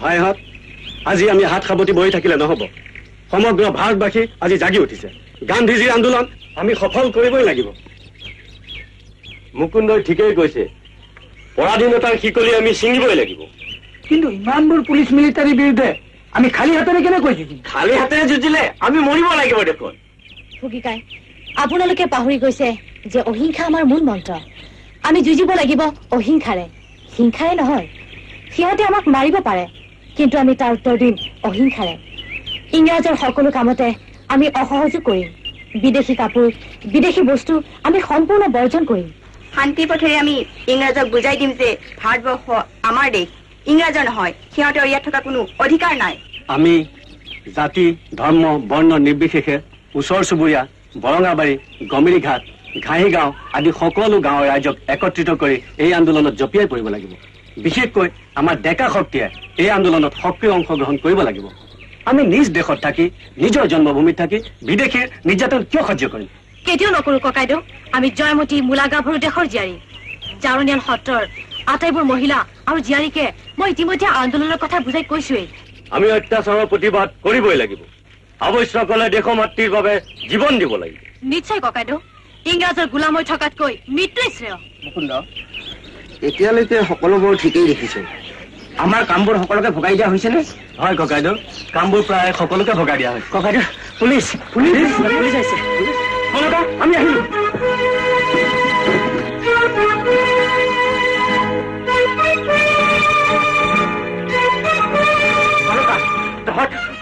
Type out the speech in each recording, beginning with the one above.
ভাইহঁত আজি আমি হাত সাৱটি বহি থাকিলে নহব। সমগ্ৰ ভাৰতবাসী আজি জাগি উঠিছে। গান্ধীজীৰ আন্দোলন আমি সফল কৰিবই লাগিব। মুকুন্দই ঠিকেই কৈছে পৰাধীনতাৰ শিকলি আমি ছিঙিবই লাগিব। কিন্তু ইমানবোৰ পুলিচ মিলিটাৰীৰ বিৰুদ্ধে আমি খালী হাতেৰে কেনেকৈ যুঁজিম খালী হাতেৰে যুঁজিলে আমি মৰিব লাগিব দেখোন। ভুগিকাই আপোনালোকে পাহৰি গৈছে যে অহিংসা আমাৰ মূল মন্ত্ৰ। আমি যুঁজিব লাগিব অহিংসাৰে। হিংসাৰে নহয় সিহঁতে আমাক মাৰিব পাৰে। কিন্তু আমি তাৰ উত্তৰ দিম অহিংসাৰে। ইংৰাজৰ সকলো কামতে আমি অসহযোগ কৰিম। বিদেশী কাপোৰ বিদেশী বস্তু আমি সম্পূৰ্ণ বৰ্জন কৰিম। শান্তি পথেৰে আমি ইংৰাজক বুজাই দিম যে ভাৰতবৰ্ষ আমাৰ দেশ। ইংৰাজৰ নহয় সিহঁতৰ ইয়াত থকা কোনো অধিকাৰ নাই। আমি জাতি ধৰ্ম বৰ্ণ নিৰ্বিশেষে ওচৰ চুবুৰীয়া বৰঙাবাৰী গমিৰিঘাট ঘাঁহিগাঁও আদি সকলো গাঁৱৰ ৰাইজক একত্ৰিত কৰি এই আন্দোলনত জঁপিয়াই পৰিব লাগিব। বিশেষকৈ আমাৰ ডেকা শক্তিয়ে এই আন্দোলনত সক্ৰিয় অংশগ্ৰহণ কৰিব লাগিব। আমি নিজ দেশত থাকি নিজৰ জন্মভূমিত থাকি বিদেশীৰ নিৰ্যাতন কিয় সহ্য কৰিম? কেতিয়াও নকৰো ককাইদেউ আমি জয়মতী মূলা গাভৰু দেশৰ জীয়াৰী। জাৰণীয়াল সত্ৰৰ আটাইবোৰ মহিলা আৰু জীয়াৰীকে মই ইতিমধ্যে আন্দোলনৰ কথা বুজাই কৈছোৱেই। আমি অত্যাচাৰৰ প্ৰতিবাদ কৰিবই লাগিব। আৱশ্যক হলে দেশ মাতৃৰ বাবে জীৱন দিব লাগিব। নিশ্চয় ককাইদেউ ইংৰাজৰ গোলাম হৈ থকাতকৈ মৃত্যুই শ্ৰেয়। মুকুন্দ এতিয়ালৈকে সকলোবোৰ ঠিকেই দেখিছো। আমাৰ কামবোৰ সকলোকে ভগাই দিয়া হৈছেনে? হয় ককাইদেউ। কামবোৰ প্ৰায় সকলোকে ভগাই দিয়া হয় ককাইদেউ পুলিচ পুলিচ পুলিচ আহিছে কনকা আমি আহিলো।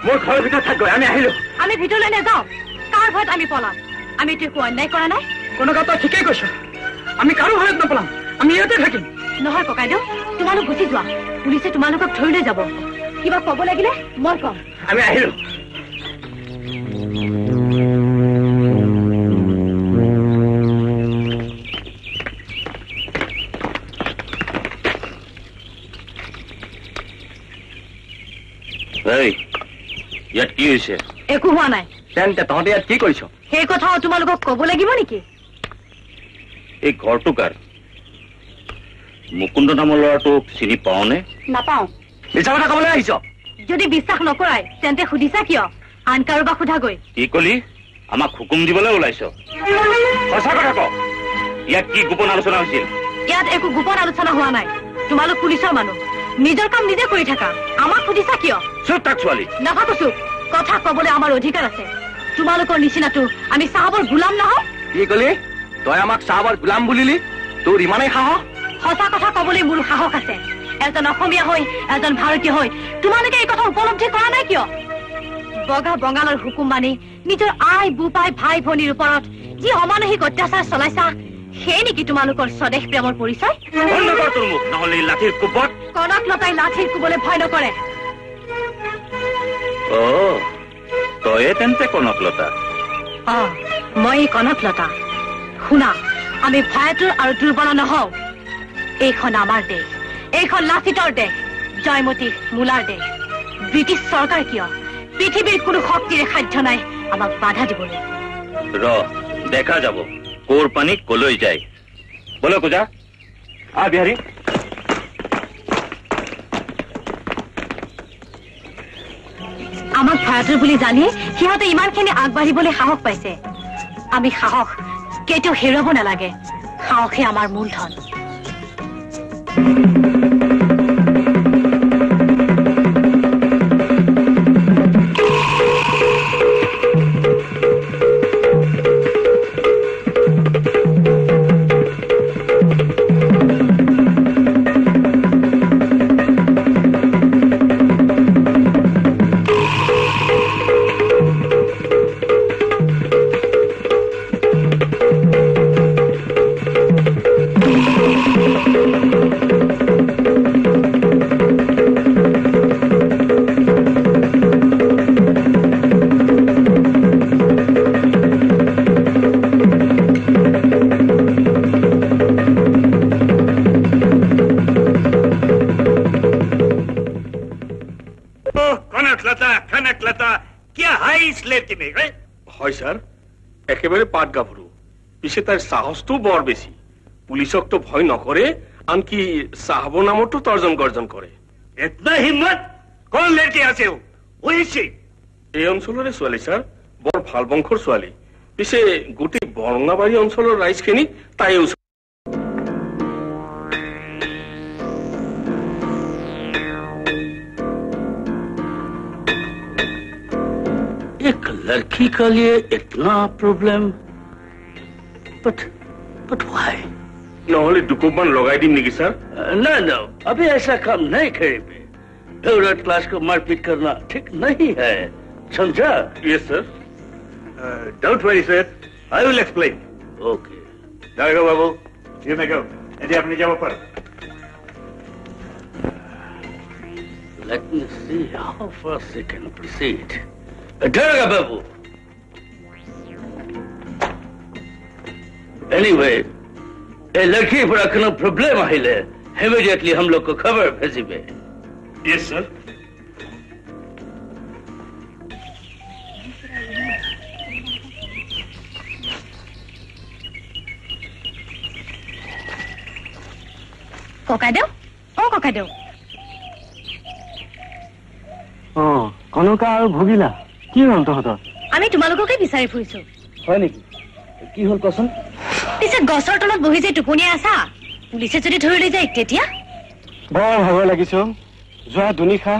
মোৰ ঘৰৰ ভিতৰত থাকগৈ আমি আহিলো। আমি ভিতৰলৈ নাযাওঁ। কাৰ ভয়ত আমি পলাম? আমিতো একো অন্যায় কৰা নাই? কনকা তই ঠিকেই কৈছ। আমি কাৰো ভয়ত নপলাম। আমি ইয়াতে থাকিম। নহয় ককাইদেউ তোমালোক গুচি যোৱা। পুলিচে তোমালোকক ধৰি লৈ যাব। কিবা কব লাগিলে মই কম। আমি আহিলো। ইয়াত কি হৈছে? একো হোৱা নাই। তেন্তে তহঁতে ইয়াত কি কৰিছ? সেই কথাও তোমালোকক কব লাগিব নেকি? এই ঘৰটো কাৰ? মুকুন্দ নামৰ ল'ৰাটোক চিনি পাওনে? নাপাওঁ। মিছা কথা কবলৈ আহিছ? যদি বিশ্বাস নকৰাই তেন্তে সুধিছা কিয়? আন কাৰোবাক সোধাগৈ। কি কলি? আমাক হুকুম দিবলৈ ওলাইছ। সঁচা কথা ক। ইয়াত কি গোপন আলোচনা হৈছিল? ইয়াত একো গোপন আলোচনা হোৱা নাই। তোমালোক পুলিচৰ মানুহ। নিজৰ কাম নিজে কৰি থাকা। আমাক সুধিছা কিয়? চুপ তাক ছোৱালী। নাথাকোছো কথা কবলৈ আমাৰ অধিকাৰ আছে। তোমালোকৰ নিচিনাটো আমি চাহাবৰ গোলাম নহয়। কি কলি? তই আমাক চাহাবৰ গোলাম বুলিলি? তোৰ ইমানেই সাহস? সঁচা কথা কবলৈ মোৰ সাহস আছে। এজন অসমীয়া হৈ এজন ভাৰতীয় হৈ তোমালোকে এই কথা উপলব্ধি কৰা নাই কিয়? বগা বঙালৰ হুকুম মানি নিজৰ আই বোপাই ভাই ভনীৰ ওপৰত যি অমানসিক অত্যাচাৰ চলাইছা সেই নেকি তোমালোকৰ স্বদেশ প্ৰেমৰ পৰিচয়? কনক লতাই লাঠিৰ কোবলে ভয় নকৰে। তয়ে তেন্তে কনকলতা অ মই এই কনক লতা। শুনা আমি ভয়াতুৰ আৰু দুৰ্বল নহওঁ। এইখন আমাৰ দেশ। এইখন লাচিতৰ দেশ জয়মতী মূলাৰ দেশ। ব্ৰিটিছ চৰকাৰ কিয়? পৃথিৱীৰ কোনো শক্তিৰে সাধ্য নাই আমাক বাধা দিবলৈ। ৰ দেখা যাব। কোৰ পানী কলৈ যায়। বলো পূজা আহ বিহাৰী। আমাক ভয়াতুৰ বুলি জানি সিহঁতে ইমানখিনি আগবাঢ়িবলৈ সাহস পাইছে। আমি সাহস কেতিয়াও হেৰুৱাব নালাগে। সাহসে আমাৰ মূলধন। Thank you. একেবাৰে পাত গাভৰু পিছে তাইৰ সাহসটো বৰ বেছি পুলিচকতো ভয় নকৰে আনকি চাহাবৰ নামতো তৰ্জন গৰ্জন কৰে इतना हिम्मत कौन लड़की यहाँ से हो वही से এই অঞ্চলৰে ছোৱালী ছাৰ বৰ ভাল বংশৰ ছোৱালী পিছে গোটেই বৰঙাবাৰী অঞ্চলৰ ৰাইজখিনি তাই ওচৰ एक लड़की के लिए इतना प्रॉब्लम बट बट व्हाई নহ'লে দুকোপমান লগাই দিম নেকি ছাৰ ना ना अभी ऐसा काम नहीं करेंगे फेवरेट क्लास को मारपीट करना ठीक नहीं है समझा য়েছ sir don't worry sir I will explain okay जाएगा बाबू यू मे गो यदि अपनी जगह पर let me see how fast we can proceed जाएगा बाबू एनीवे ए लड़की पर कोनो प्रॉब्लम आइले इमीडिएटली हम लोग को खबर भेजिबे য়েছ ছাৰ ককাইদেউ অ ককাইদেউ অ কনকা আৰু ভগিলা কি হ'ল তহঁতৰ আমি তোমালোককে বিচাৰি ফুৰিছো হয় নেকি কি হ'ল কচোন পিছে গছৰ তলত বহি যে টোপনিয়াই আছা পুলিচে যদি ধৰি লৈ যায় তেতিয়া? বৰ ভাগৰ লাগিছ যোৱা দুনিশা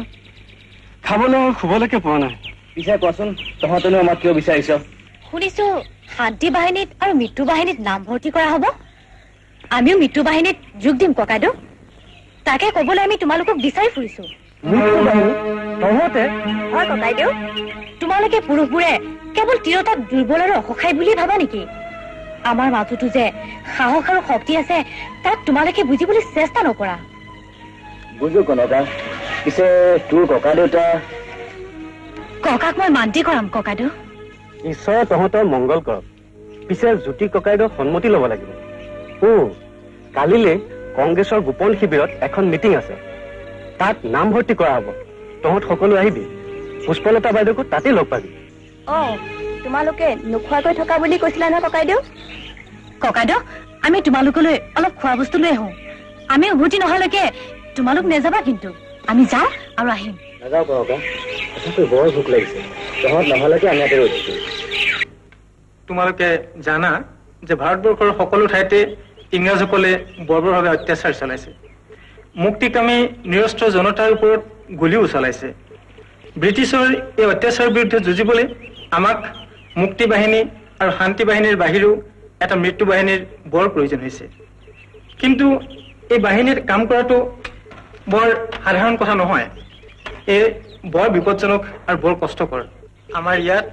খাবলৈ আৰু শুবলৈকে পোৱা নাই। পিছে কোৱাচোন তহঁতেনো আমাক কিয় বিচাৰিছ? শুনিছো শান্তি বাহিনীত আৰু মৃত্যু বাহিনীত নাম ভৰ্তি কৰা হ'ব। আমিও মৃত্যু বাহিনীত যোগ দিম ককাইদেউ। তাকে কবলৈ আমি তোমালোকক বিচাৰি ফুৰিছো। তহঁতে? হয় ককাইদেউ। তোমালোকে পুৰুষবোৰে কেৱল তিৰতাক দুৰ্বল আৰু অসহায় বুলি ভাবা নেকি? আমাৰ মাজতো যে সাহস আৰু শক্তি আছে তাক তোমালোকে বুজিবলৈ চেষ্টা নকৰা। বুজো কনকা পিছে তোৰ ককা দেউতা? ককাক মই মান্তি কৰাম ককাইদেউ ঈশ্বৰে তহঁতৰ মংগল কৰক। পিছে জ্যোতি ককাইদেউ সন্মতি ল'ব লাগিব। ও কালিলৈ কংগ্ৰেছৰ গোপন শিবিৰত এখন মিটিং আছে। তাত নামভৰ্তি কৰা হ'ব। তহঁত সকলো আহিবি। পুষ্পলতা বাইদেউকো তাতেই লগ পাবি। অ। তোমালোকে নোখোৱাকৈ থকা বুলি কৈছিলা নহয় ককাইদেউ? ককাইদেউ আমি তোমালোকলৈ অলপ খোৱা বস্তু লৈ আহো। আমি উভতি নহালৈকে তোমালোক নেযাবা কিন্তু। আমি যাওঁ আৰু আহিম। নাযাওঁ কনকা তথাপি বৰ ভোক লাগিছে। তহঁত নহ'লেতো আমি ইয়াতে ৰৈ থাকিম। তোমালোকে জানা যে ভাৰতবৰ্ষৰ সকলো ঠাইতে ইংৰাজসকলে বৰ্বৰভাৱে অত্যাচাৰ চলাইছে। মুক্তিকামী নিৰস্ত্ৰ জনতাৰ ওপৰত গুলীও চলাইছে। ব্ৰিটিছৰ এই অত্যাচাৰৰ বিৰুদ্ধে যুঁজিবলৈ আমাক মুক্তি বাহিনী আৰু শান্তি বাহিনীৰ বাহিৰেও এটা মৃত্যু বাহিনীৰ বৰ প্ৰয়োজন হৈছে। কিন্তু এই বাহিনীত কাম কৰাটো বৰ সাধাৰণ কথা নহয়। এই বৰ বিপদজনক আৰু বৰ কষ্টকৰ। আমাৰ ইয়াত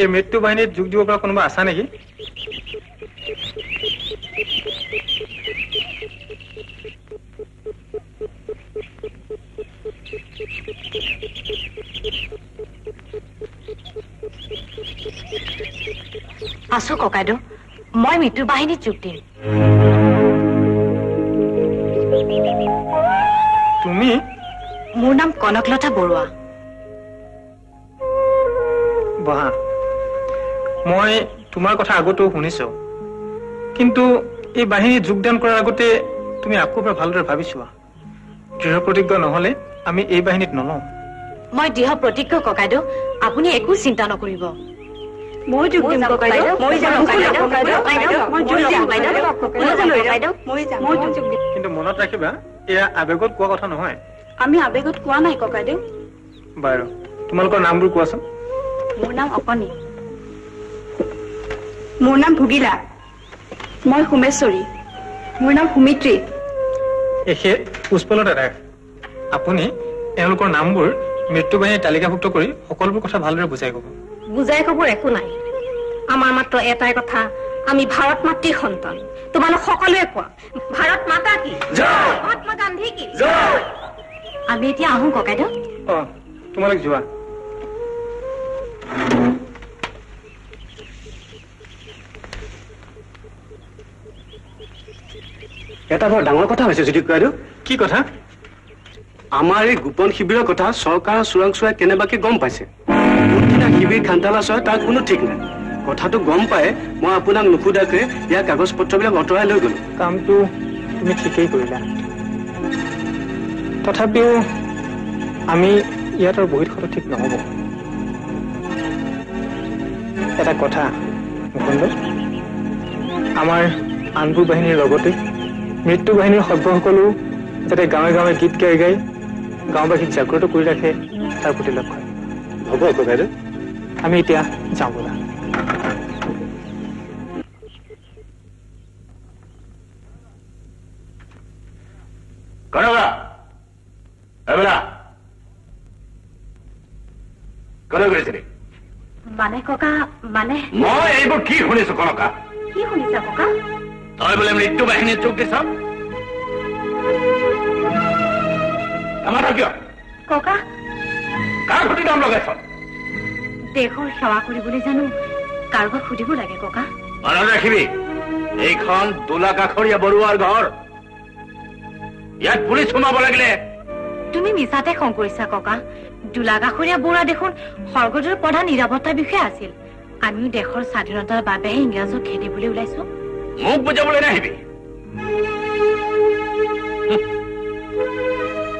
এই মৃত্যু বাহিনীত যোগ দিব পৰা কোনোবা আছা নেকি? আছো ককাইদেউ। মই মৃত্যু বাহিনীত যোগ দিম। তুমি? মোৰ নাম কনকলতা বৰুৱা। বহা। মই তোমাৰ কথা আগতেও শুনিছো। কিন্তু এই বাহিনীত যোগদান কৰাৰ আগতে তুমি আকৌ এবাৰ ভালদৰে ভাবি চোৱা দৃঢ় প্ৰতিজ্ঞ নহলে আমি এই বাহিনীত নলওঁ। মই দৃঢ় প্ৰতিজ্ঞ ককাইদেউ আপুনি একো চিন্তা নকৰিব। মই যোগ দিম ককাইদেউ মই যাম ককাইদেউ মই যোগ দিম ককাইদেউ মই যাম ককাইদেউ মই যাম মই যোগ দিম কিন্তু মনত ৰাখিবা এয়া আৱেগত কোৱা কথা নহয় আমি আৱেগত কোৱা নাই ককাইদেউ বাৰু তোমালোকৰ নামবোৰ কোৱাচোন মোৰ নাম অকণি মোৰ নাম ভুগিলা মই সোমেশ্বৰী মোৰ নাম সুমিত্ৰী এখেত পুষ্পলতা দাস আপুনি এওঁলোকৰ নামবোৰ তালিকাভুক্ত কৰি সকলোবোৰ কথা ভালদৰে বুজাই ক'ব বুজাই কবৰ একো নাই। আমাৰ মাত্ৰ এটাই কথা আমি ভাৰত মাতৃৰ সন্তান। তোমালোক সকলোৱে কোৱা ভাৰত মাতা কি? মহাত্মা গান্ধী কি? আমি এতিয়া আহো ককাইদেউ অ তোমালোক যোৱা। এটা বৰ ডাঙৰ কথা হৈছে জ্যোতি ককাইদেউ কি কথা? আমাৰ এই গোপন শিবিৰৰ কথা চৰকাৰৰ চোৰাংচোৱাই কেনেবাকে গম পাইছে? শিবিৰ খান্তালাচ হয় তাৰ কোনো ঠিক নাই। কথাটো গম পাই মই আপোনাক নুসুধাকৈ ইয়াৰ কাগজ পত্ৰবিলাক আঁতৰাই লৈ গলো। কামটো তুমি ঠিকেই কৰিলা। তথাপিও আমি ইয়াত আৰু বহি থকাটো ঠিক নহ'ব। এটা কথা মুকুন্দ আমাৰ আনবোৰ বাহিনীৰ লগতে মৃত্যু বাহিনীৰ সভ্যসকলেও যাতে গাঁৱে গাঁৱে গীত গাই গাই গাঁওবাসীক জাগ্ৰত কৰি ৰাখে তাৰ প্ৰতি লক্ষ্য। হ'ব ককাইদেউ আমি এতিয়া যাওঁ ব'লা কনকা এবেলা কোনে কৰিছিলি মানে ককা মানে মই এইবোৰ কি শুনিছো কনকা কি শুনিছা ককা তই বোলে মৃত্যু বাহিনীত যোগ দিছ আমাৰ কিয় ককা কাৰ প্ৰতি নাম লগাইছ দেশৰ সেৱা কৰিবলৈ জানো কাৰোবাক সুধিব লাগে ককা? মনত ৰাখিবি এইখন দোলাকাষৰীয়া বৰুৱাৰ ঘৰ। ইয়াত পুলিচ সোমাব লাগিলে। তুমি মিছাতে খং কৰিছা ককা। দোলাগাখৰীয়া বৰুৱা দেখোন স্বৰ্গদেউৰ প্ৰধান নিৰাপত্তা বিষয়া আছিল। আমিও দেশৰ স্বাধীনতাৰ বাবেহে ইংৰাজক খেদিবলৈ ওলাইছো। মোক বুজাবলৈ নাহিবি।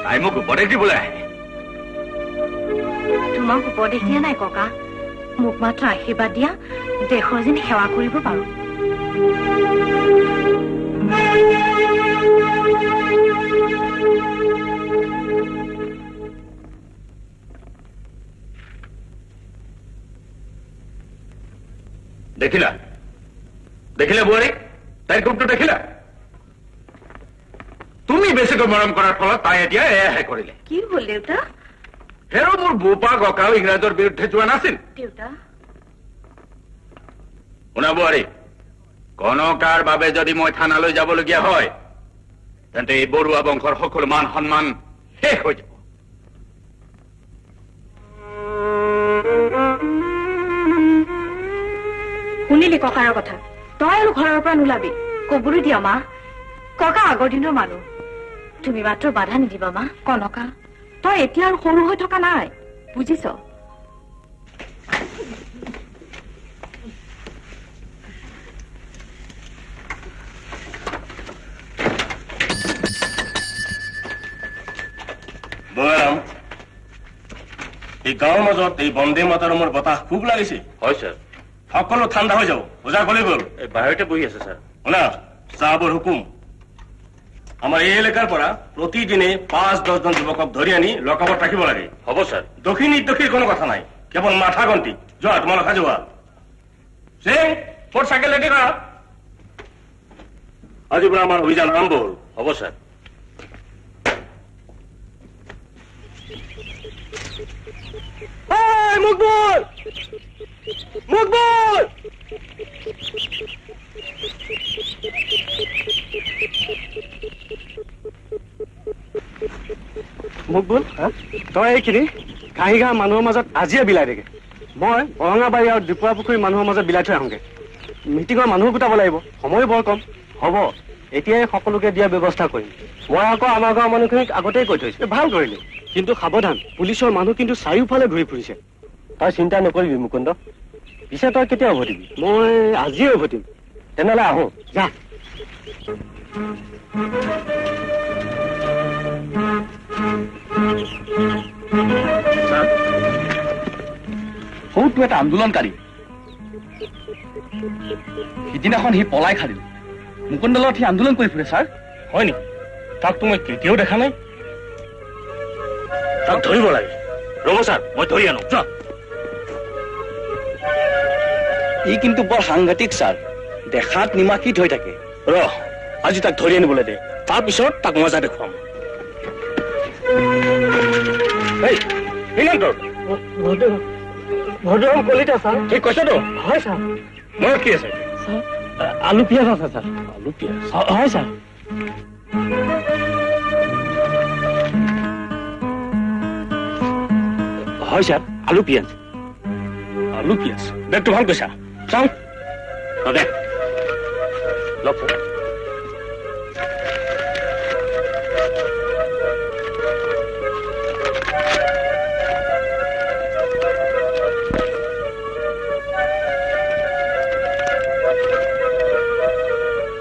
তাই মোক উপদেশ দিবলৈ আহে। তোমাক উপদেশ দিয়া নাই ককা। মোক মাত্ৰ আশীৰ্বাদ দিয়া দেশৰ যেন সেৱা কৰিব পাৰো। দেখিলা? দেখিলা বোৱাৰী? তাইৰ ৰূপটো দেখিলা? তুমি বেছিকৈ মৰম কৰাৰ ফলত তাই এতিয়া এয়াহে কৰিলে। কি হ'ল দেউতা? হেৰ মোৰ বোপা ককাও ইংৰাজৰ বিৰুদ্ধে যোৱা নাছিল। দেউতা? শুনা বোৱাৰী কনকাৰ বাবে যদি মই থানালৈ যাবলগীয়া হয় তেন্তে এই বৰুৱা বংশৰ সকলো মান সন্মান শেষ হৈ যাব। শুনিলি ককাৰ কথা? তই আৰু ঘৰৰ পৰা নোলাবি। কবলৈ দিয়া মা। ককা আগৰ দিনৰ মানুহ। তুমি মাত্ৰ বাধা নিদিবা মা। কনকা। তই এতিয়া আৰু সৰু হৈ থকা নাই বুজিছ এই গাঁৱৰ মাজত এই বন্দে মাতাৰমৰ বতাহ খুব লাগিছে হয় ছাৰ সকলো ঠাণ্ডা হৈ যাব কলে গ'ল এই বাহিৰতে বহি আছে ছাৰ শুনা চাহাবৰ হুকুম আমাৰ এই এলেকাৰ পৰা প্ৰতিদিনে পাঁচ দহজন যুৱকক ধৰি আনি লকআপত ৰাখিব লাগে হ'ব ছাৰ দক্ষিণ নিৰ্দক্ষিণ কোনো কথা নাই কেৱল মাথা গন্তি যোৱা তোমালোক যোৱা সিং মোৰ চাইকেল ৰেডি কৰা আজিৰ পৰা আমাৰ অভিযান আৰম্ভ হ'ল। হ'ব ছাৰ মুকবুল! মুকবুল মুকবুল তই এইখিনি ঘাঁহিগাঁও মানুহৰ মাজত আজিয়ে বিলাই দেগে। মই বৰঙাবাৰী আৰু ডিপুৰা পুখুৰীৰ মানুহৰ মাজত বিলাই থৈ আহোঁগে। মিটিঙৰ মানুহ গোটাব লাগিব। সময়ো বৰ কম। হ'ব এতিয়াই সকলোকে দিয়া ব্যৱস্থা কৰিম। মই আকৌ আমাৰ গাঁৱৰ মানুহখিনিক আগতেই কৈ থৈছো। ভাল কৰিলি। কিন্তু সাৱধান পুলিচৰ মানুহ কিন্তু চাৰিওফালে ঘূৰি ফুৰিছে। তই চিন্তা নকৰিবি মুকুন্দ। পিছে তই কেতিয়া উভতিবি? মই আজিয়ে উভতিম। তেনেহ'লে আহোঁ। যা। সৌটো এটা আন্দোলনকাৰী। সিদিনাখন সি পলাই খালিল মুকুন্দ লগত সি আন্দোলন কৰি ফুৰে ছাৰ। হয় নেকি? তাকতো মই কেতিয়াও দেখা নাই। তাক ধৰিব লাগে। ৰ'ব ছাৰ মই ধৰি আনো। যোৱা ই কিন্তু বৰ সাংঘাতিক ছাৰ। দেখাত নিমাখিত হৈ থাকে। ৰ আজি তাক ধৰি আনিবলৈ দে। তাৰপিছত তাক মজা দেখুৱাম। কলিতা ছাৰ ঠিক কৈছতো হয় ছাৰ কি আছে? আলু পিঁয়াজ আছে ছাৰ আলু পিঁয়াজ? হয় ছাৰ হয় ছাৰ আলু পিঁয়াজ। আলু পিঁয়াজ? বেগটো ভালো কৈছা চাওঁ। দে। লগ পাম।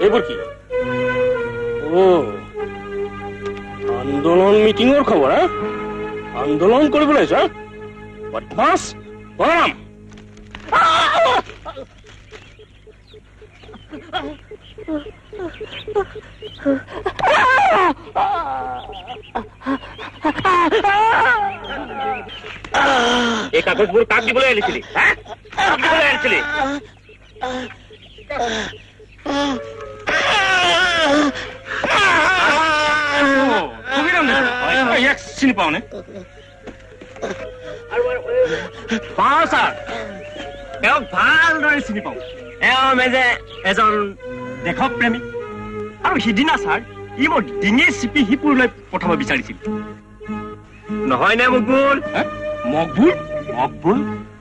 এইবোৰ কি? অ আন্দোলন মিটিঙৰ খবৰ হা আন্দোলন কৰিবলৈ আহিছ বদমাছ বৰাম এই কাগজবোৰ কাক দিবলৈ আনিছিলি হা? কাক দিবলৈ আনিছিলি পাওঁ নে? পাওঁ ছাৰ। তেওঁক ভালদৰে চিনি পাওঁ। এওঁ মেজে এজন দেশক আৰু সিদিনা ছাৰ ই মোৰ ডিঙি চিপি সিপুৰলৈ পঠাব বিচাৰিছিল। নহয়নে মকবুল? মকবুল? মকবুল?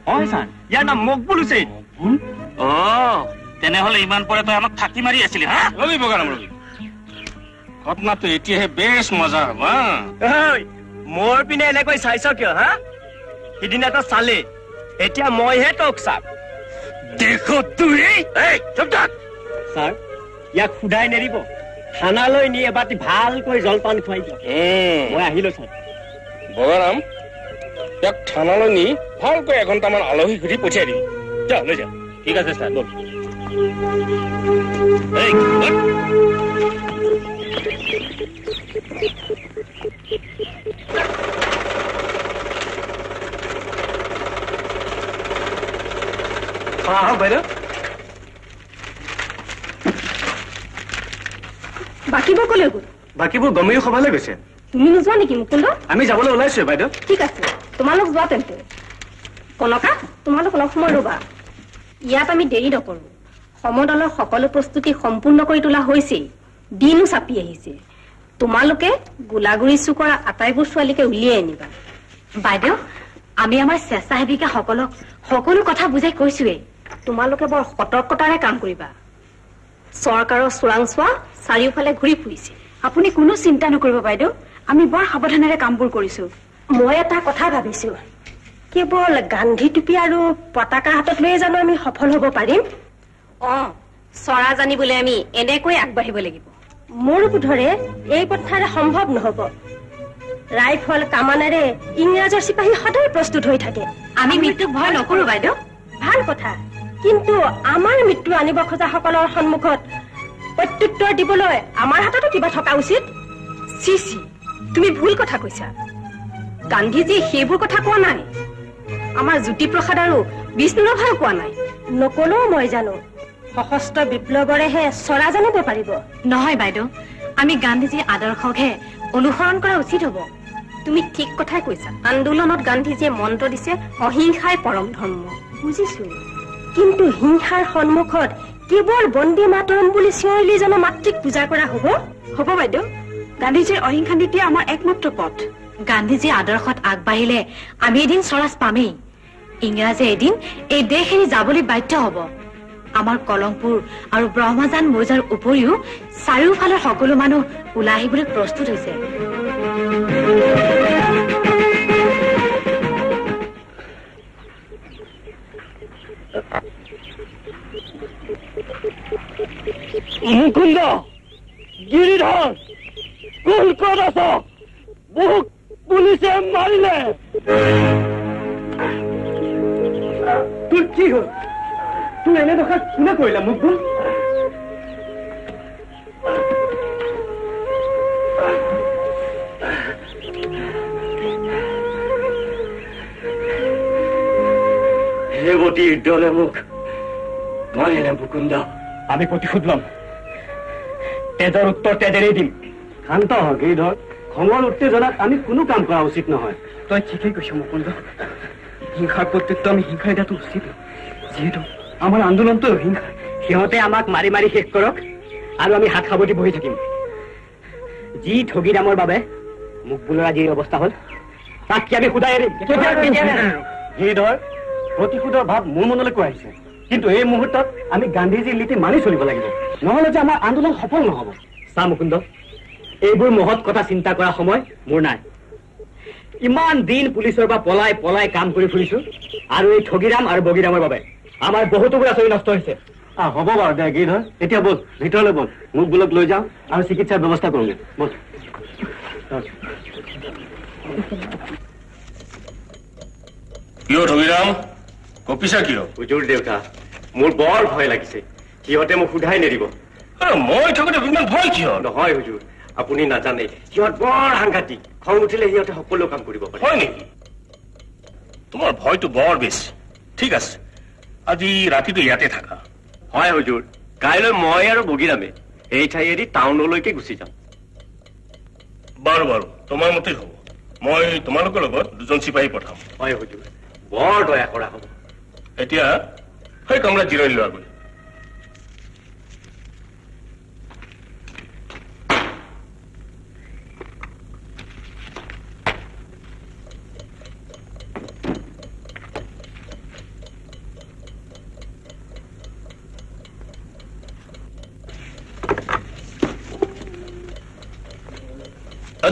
হয় ছাৰ ইয়াৰ নাম মকবুল হুছেইন। অ তেনেহলে ইমান পৰে তই আমাক ফাঁকি মাৰি আছিলি হা? ৰবি বগাৰাম ৰবি। ঘটনাটো এতিয়াহে বেছ মজা হ'ব মোৰ পিনে এনেকৈ চাইছ কিয় হা? সিদিনা তই চালি এতিয়া মইহে তোক চাম। দেশত তুই ছাৰ ইয়াক সোধাই নেৰিব। থানালৈ নি এবাটি ভালকৈ জলপান খুৱাই দিয়ক। উম, মই আহিলো ছাৰ। বগাৰাম ইয়াক থানালৈ নি ভালকৈ এঘণ্টামান আলহী সুধি পঠিয়াই দিবি যা লৈ যা। ঠিক আছে ছাৰ। ব'ল। আহক বাইদেউ বাকীবোৰ কলৈ গ'ল বাকীবোৰ গমেই সভালৈ গৈছে তুমি নোযোৱা নেকি মুকুন্দ আমি যাবলৈ ওলাইছো বাইদেউ ঠিক আছে তোমালোক যোৱা তেন্তে কনকা তোমালোক অলপ সময় ৰবা ইয়াত আমি দেৰি নকৰো সমদলৰ সকলো প্ৰস্তুতি সম্পূৰ্ণ কৰি তোলা হৈছেই দিনো চাপি আহিছে তোমালোকে গোলাগুৰি চুকৰ আটাইবোৰ ছোৱালীকে উলিয়াই আনিবা। বাইদেউ আমি আমাৰ স্বেচ্ছাসেৱিকাসকলক সকলো কথা বুজাই কৈছোৱেই। তোমালোকে বৰ সতৰ্কতাৰে কাম কৰিবা। চৰকাৰৰ চোৰাংচোৱা চাৰিওফালে ঘূৰি ফুৰিছে। আপুনি কোনো চিন্তা নকৰিব বাইদেউ আমি বৰ সাৱধানেৰে কামবোৰ কৰিছো। মই এটা কথা ভাবিছো। কেৱল গান্ধী টুপি আৰু পতাকা হাতত লৈয়ে জানো আমি সফল হ'ব পাৰিম? অ চৰা জানিবলৈ আমি এনেকৈ আগবাঢ়িব লাগিব। মোৰ বোধৰে এই পথাৰে সম্ভৱ নহব। ৰাইফল কামানেৰে ইংৰাজৰ চিপাহী সদায় প্ৰস্তুত হৈ থাকে। আমি মৃত্যুক ভয় নকৰো বাইদেউ। ভাল কথা। কিন্তু আমাৰ মৃত্যু আনিব খোজাসকলৰ সন্মুখত প্ৰত্যুত্তৰ দিবলৈ আমাৰ হাততো কিবা থকা উচিত? চি চি তুমি ভুল কথা কৈছা। গান্ধীজীয়ে সেইবোৰ কথা কোৱা নাই। আমাৰ জ্যোতিপ্ৰসাদ আৰু বিষ্ণুৰভাও কোৱা নাই। নকলেও মই জানো সশস্ত্ৰ বিপ্লৱৰেহে চৰা জানিব পাৰিব। নহয় বাইদেউ আমি গান্ধীজীৰ আদৰ্শকহে অনুসৰণ কৰা উচিত হ'ব। তুমি ঠিক কথাই কৈছা। আন্দোলনত গান্ধীজীয়ে মন্ত্ৰ দিছে অহিংসাই পৰম ধৰ্ম। বুজিছো। কিন্তু হিংসাৰ সন্মুখত কেৱল বন্দী মাতৰম বুলি চিঞৰিলি জানো মাতৃক পূজা কৰা হব? হ'ব বাইদেউ। গান্ধীজীৰ অহিংসা নীতিয়ে আমাৰ একমাত্ৰ পথ। গান্ধীজীৰ আদৰ্শত আগবাঢ়িলে আমি এদিন স্বৰাজ পামেই। ইংৰাজে এদিন এই দেশ এৰি যাবলৈ বাধ্য হ'ব। আমাৰ কলংপুৰ আৰু ব্ৰহ্মজান মৌজাৰ উপৰিও চাৰিওফালৰ সকলো মানুহ ওলাই আহিবলৈ প্ৰস্তুত হৈছে। মুকুন্দ গিৰিধৰ কোন ক'ত আছ? মোক পুলিচে মাৰিলে। তোৰ কি হ'ল? তোৰ এনে দশা কোনে কৰিলা মুকুল ৰেৱতীৰ দলে মোক মাৰিলে মুকুন্দ আমি প্ৰতিশোধ ল'ম তেজৰ উত্তৰ তেজেৰেই দিম শান্ত হ গিৰিধৰ খঙৰ উত্তেজনাত আমি কোনো কাম কৰা উচিত নহয় তই ঠিকেই কৈছ মুকুন্দ হিংসাৰ প্ৰত্যুত্তৰ আমি হিংসাই দিয়াটো উচিত যিহেতু আমাৰ আন্দোলনটো হিংসা সিহঁতে আমাক মাৰি মাৰি শেষ কৰক আৰু আমি হাত সাৱটি বহি থাকিম। যি ঠগীৰামৰ বাবে মোক বোলৰা যি অৱস্থা হ'ল তাক কি আমি সোধাই এৰিম? গিৰিধৰ প্ৰতিশোধৰ ভাৱ মোৰ মনলৈকো আহিছে। কিন্তু এই মুহূৰ্তত আমি গান্ধীজীৰ নীতি মানি চলিব লাগিব। নহলে যে আমাৰ আন্দোলন সফল নহব। চা মুকুন্দ এইবোৰ মহৎ কথা চিন্তা কৰা সময় মোৰ নাই। ইমান দিন পুলিচৰ পৰা পলাই পলাই কাম কৰি ফুৰিছো আৰু এই ঠগিৰাম আৰু বগিৰামৰ বাবে। আমাৰ বহুতোবোৰ আচৰি নষ্ট হৈছে। হ'ব বাৰু দে গিৰিধৰ এতিয়া বল ভিতৰলৈ বল। মোক বোলক লৈ যাওঁ আৰু চিকিৎসাৰ ব্যৱস্থা কৰোঁগে। বল। কিয় ধবিৰাম কপিছা কিয়? হুজুৰ দেউতা মোৰ বৰ ভয় লাগিছে। সিহঁতে মোক সোধাই নিদিব। আৰে, মই থাকোঁতে ইমান ভয় কিয়? নহয় হুজুৰ আপুনি নাজানে সিহঁত বৰ সাংঘাতিক। খং উঠিলে সিহঁতে সকলো কাম কৰিব পাৰে। হয় নেকি? তোমাৰ ভয়টো বৰ বেছি। ঠিক আছে আজি ৰাতিটো ইয়াতে থাকা। হয় হুজুৰ কাইলৈ মই আৰু বগীৰামে এই ঠাই এৰি টাউনলৈকে গুচি যাম। বাৰু বাৰু তোমাৰ মতেই হ'ব। মই তোমালোকৰ লগত দুজন চিপাহী পঠাম। হয় হুজুৰ বৰ দয়া কৰা হ'ব। এতিয়া সেই কামৰা জিৰণি লোৱাগৈ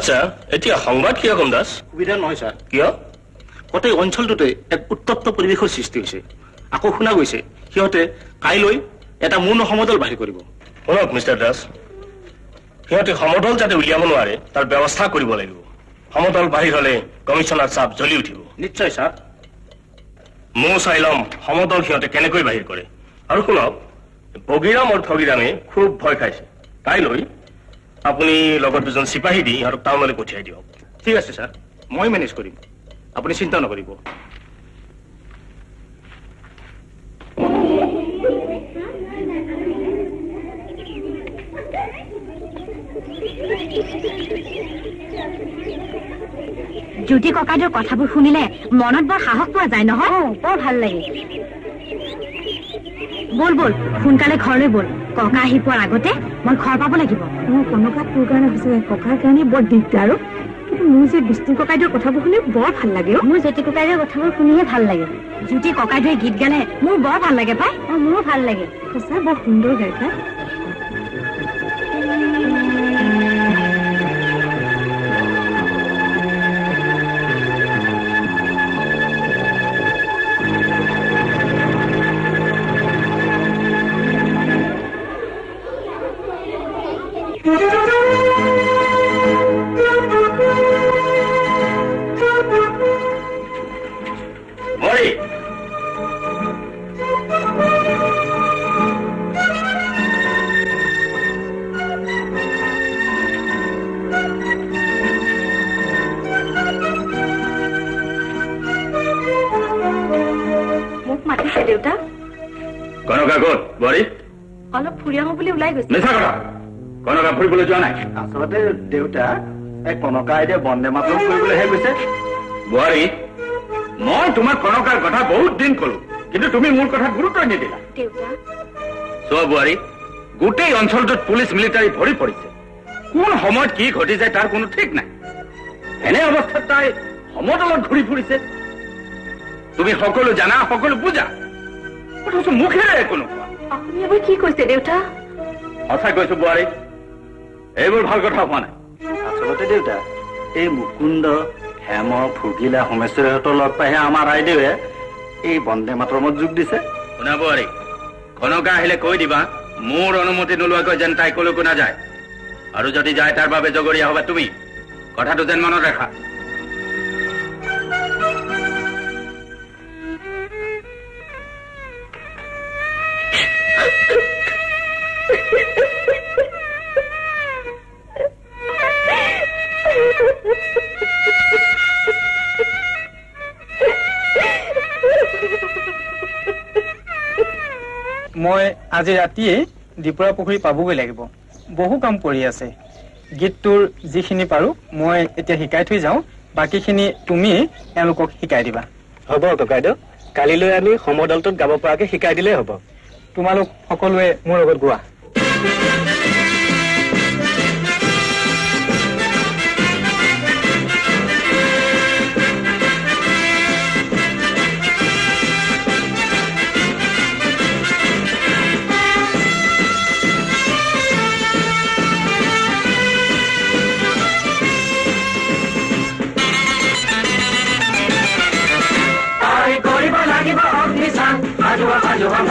আচ্ছা এতিয়া সংবাদ কিয় কম দাস? সুবিধা নহয় ছাৰ। কিয়? গোটেই অঞ্চলটোতে এক উত্তপ্ত পৰিৱেশৰ সৃষ্টি হৈছে। আকৌ শুনা গৈছে সিহঁতে কাইলৈ এটা মৌন সমদল বাহিৰ কৰিব। শুনক মিষ্টাৰ দাস। সিহঁতে সমদল যাতে উলিয়াব নোৱাৰে তাৰ ব্যৱস্থা কৰিব লাগিব। সমদল বাহিৰ হলে কমিশ্যনাৰ চাপ জ্বলি উঠিব। নিশ্চয় ছাৰ। ময়ো চাই ল'ম সমদল সিহঁতে কেনেকৈ বাহিৰ কৰে। আৰু শুনক বগীৰাম আৰু ঠগীৰামে খুব ভয় খাইছে। কাইলৈ আপুনি লগত দুজন চিপাহী দি সিহঁতক টাউনলৈ পঠিয়াই দিয়ক। ঠিক আছে ছাৰ। মই মেনেজ কৰিম। আপুনি চিন্তা নকৰিব। জ্যোতি ককাইদেউৰ কথাবোৰ শুনিলে মনত বৰ সাহস পোৱা যায় নহয়? বৰ ভাল লাগে। বল বল। সোনকালে ঘৰলৈ বল। ককা আহি পোৱাৰ আগতে মই ঘৰ পাব লাগিব। মোৰ কনকা তোৰ কাৰণে হৈছে ককাৰ কাৰণে বৰ দিগদাৰ। কিন্তু মোৰ যে বিষ্ণু ককাইদেউৰ কথাবোৰ শুনি বৰ ভাল লাগে। মোৰ জ্যোতি ককাইদেউৰ কথাবোৰ শুনিহে ভাল লাগে। জ্যোতি ককাইদেউৱে গীত গালে মোৰ বৰ ভাল লাগে পাই। অ মোৰো ভাল লাগে। সঁচা বৰ সুন্দৰ গাই পাই কনকা ফুৰিবলৈ যোৱা নাই। আচলতে দেউতা এই কনকা আইদেউ বন্দে মাতৰম কৰিবলৈহে গৈছে বোৱাৰী মই তোমাক কনকাৰ কথা বহুত দিন কলো কিন্তু তুমি মোৰ কথা গুৰুত্ব নিদিলা। চোৱা বোৱাৰী গোটেই অঞ্চলটোত পুলিচ মিলিটাৰী ভৰি পৰিছে। কোন সময়ত কি ঘটি যায় তাৰ কোনো ঠিক নাই। এনে অৱস্থাত তাই সমতলত ঘূৰি ফুৰিছে। তুমি সকলো জানা সকলো বুজা। মুখেৰে আপুনি এবাৰ কি কৈছে দেউতা? সঁচা কৈছো বোৱাৰী এইবোৰ ভাল কথা হোৱা নাই। আচলতে দেউতা এই মুকুন্দ হেম ফুকিলা সোমেশ্বৰীহঁতৰ লগ পাইহে আমাৰ আইদেউৱে এই বন্দে মাতৰমত যোগ দিছে। শুনা বোৱাৰী কনকা আহিলে কৈ দিবা মোৰ অনুমতি নোলোৱাকৈ যেন তাই কলৈকো নাযায়। আৰু যদি যায় তাৰ বাবে জগৰীয়া হবা তুমি কথাটো যেন মনত ৰাখা। আজি ৰাতিয়ে দীপৰা পুখুৰী পাবগৈ লাগিব। বহু কাম কৰি আছে। গীতটোৰ যিখিনি পাৰো মই এতিয়া শিকাই থৈ যাওঁ। বাকীখিনি তুমি এওঁলোকক শিকাই দিবা। হ'ব ককাইদেউ কালিলৈ আমি সমদলটোত গাব পৰাকে শিকাই দিলেই হ'ব। তোমালোক সকলোৱে মোৰ লগত গোৱা।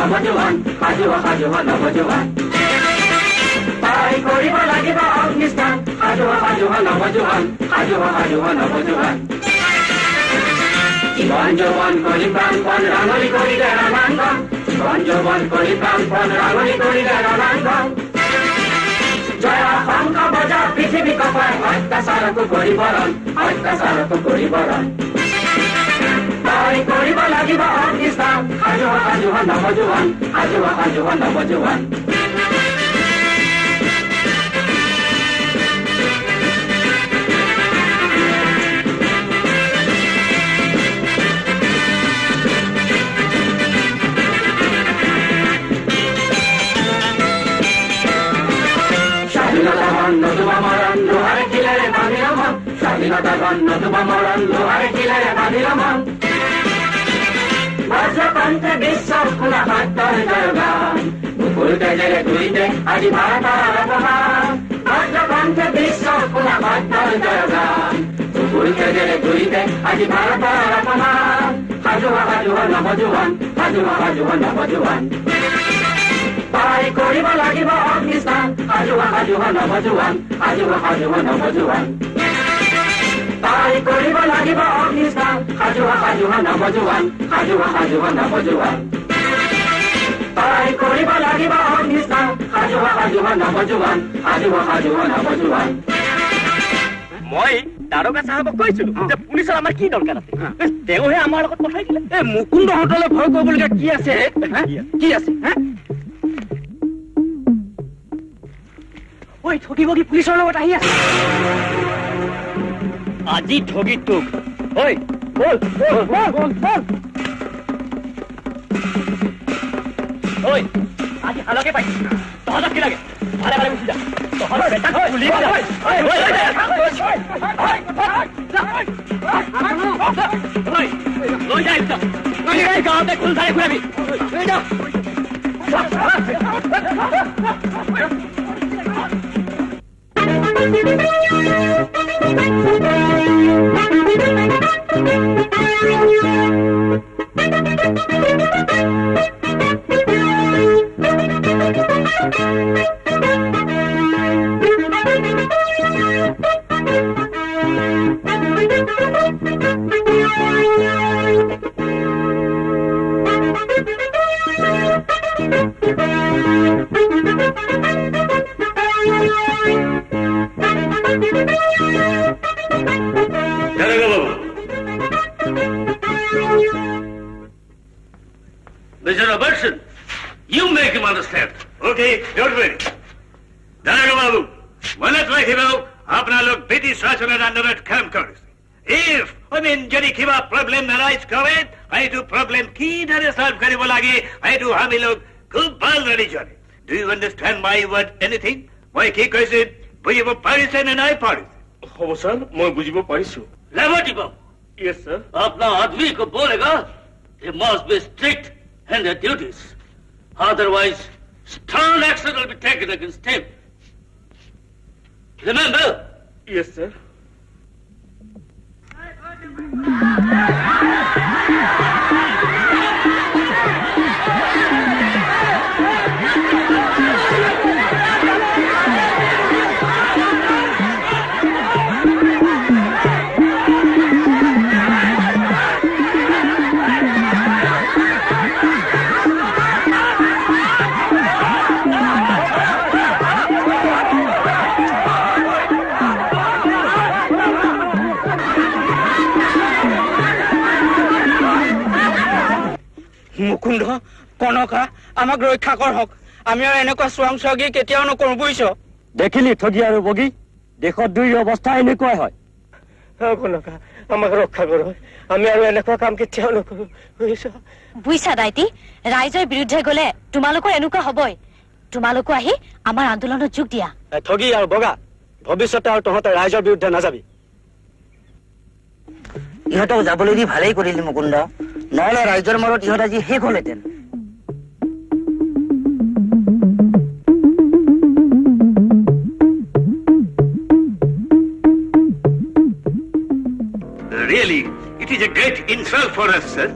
নভজু হন সাজু সাজু নভজু হন পাই কৰিব লাগিব অগ্নিস্থান সাজু সাজু নভজু হন সাজু সাজু নভজু হন জীৱন যৌৱন কৰি প্ৰাণপণ ৰাঙলী কৰিলে ৰামাংগ জীৱন যৌৱন কৰি প্ৰাণপণ ৰাঙলী কৰিলে ৰামাংগ জয়া শংখ বজা পৃথিৱী কপাই অত্যাচাৰকো কৰিবৰণ অত্যাচাৰকো কৰিবৰণ তই কৰিব লাগিব অগ্নিস্থান। সাজু হ সাজু হ নৱজোৱান সাজু হ সাজু হ নৱজোৱান স্বাধীনতা গণ নতুবা মৰণ লোহাৰে শিলেৰে মন বজ্ৰকণ্ঠে বিশ্ব খোলা সত্যৰ জয়গান বুকুৰ তেজেৰে ধুইতে আজি ভাৰতৰ অপমান বজ্ৰকণ্ঠে বিশ্ব খোলা সত্যৰ জয়গান বুকুৰ তেজেৰে ধুইতে আজি ভাৰতৰ অপমান সাজু হ সাজু হ নৱজোৱান সাজু হ সাজু হ নৱজোৱান তাই কৰিব লাগিব অগ্নিস্থান। সাজু হ সাজু হ নৱজোৱান সাজু হ সাজু হ নৱজোৱান তাই কৰিব লাগিব অগ্নিস্থান সাজু হ সাজু হ নৱজোৱান সাজু হ সাজু হ নৱজোৱান তাই কৰিব লাগিব অগ্নিস্থান সাজু হ সাজু হ নৱজোৱান সাজু হ সাজু হ নৱজোৱান মই দাৰোগা চাহাবক কৈছিলো যে পুলিচৰ আমাৰ কি দৰকাৰ আছে? তেওঁহে আমাৰ লগত পঠাই দিলে। এই মুকুন্দ ভয় কৰিবলগীয়া কি আছে? কি আছে? ঐ ঠগি পুলিচৰ লগত আহি আছে। আজি ঠগি তোক ঐ বল বল বল বল বল ঐ আজি হালকে পাইছো তহঁতক কি লাগে ভালে ভালে গুচি যা তহঁতৰ বেটাক গুলি মাৰা। ঐ, ঐ, ঐ, ঐ, ঐ, ঐ, ঐ, লৈ যা এইবিলাক। লৈ যা, এই গাঁৱতে খোল ধাৰে ঘূৰাবি লৈ যা Daroga ఎవరిపోయింది దానగ బాబు వలత్ వైఖి బాబు આપણા લોક બ્રિટિશ શાસનના નરટ કામ કરશે ઇફ અને જરી કેવા પ્રોબ્લેમ અરાઇઝ કરે આઈટુ પ્રોબ્લેમ કી ડરે સોલ્વ કરવા લાગે આઈટુ હામી લોક ખૂબ ભાલ રડી જાને do you understand my word anything মই কি কৈছে বুঝিব পাৰিছে নে নাই পাৰিছে হ'ব ছাৰ মই বুজিব পাৰিছো લેવટી બાબુ યસ સર આપના આદમી કો બોલેગા દે must be strict in their duties otherwise Strong action will be taken against him. Remember? Yes, sir. Mukunda concha আমাক ৰক্ষা কৰ হওক। আমি আৰু এনেকুৱা চোৱাং চোৱাগী কেতিয়াও নকৰো বুজিছ? দেখিলি ঠগি আৰু বগী? দেশত দুই অৱস্থা এনেকুৱাই হয়। কনকা আমাক ৰক্ষা কৰ আমি আৰু এনেকুৱা কাম কেতিয়াও নকৰো বুজিছ? বুইছা দাইটি। ৰাইজৰ বিৰুদ্ধে গলে তোমালোকৰ এনেকুৱা হবই। তোমালোকো আহি আমাৰ আন্দোলনত যোগ দিয়া। ঠগি আৰু বগা ভৱিষ্যতে আৰু তহঁতে ৰাইজৰ বিৰুদ্ধে নাযাবি। ইহঁতক যাবলৈ দি ভালেই কৰিলি মুকুন্দ। নাই নাই ৰাইজৰ মৰত ইহঁত আজি শেষ হ'লহেঁতেন Really, it is a great insult for us, sir.